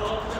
Well,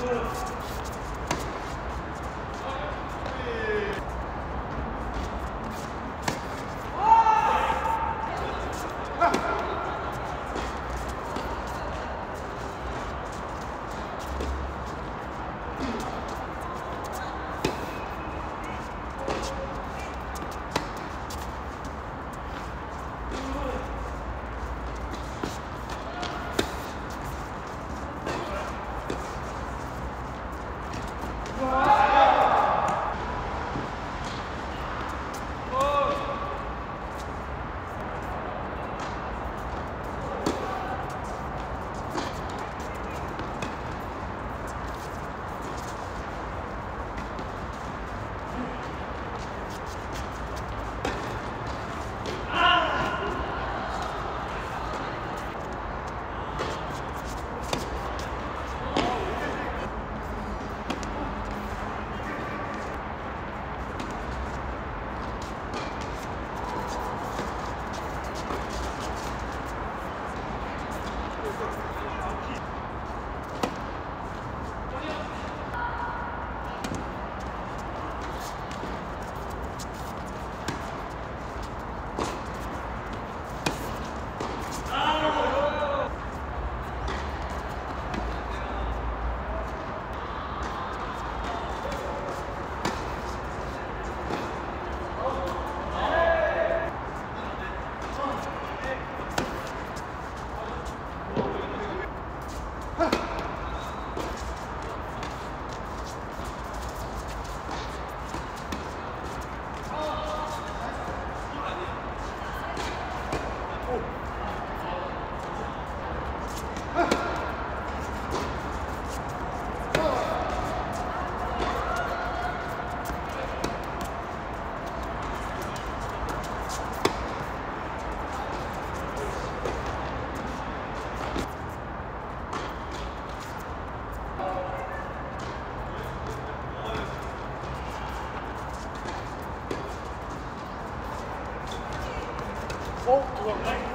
Good. Tolkien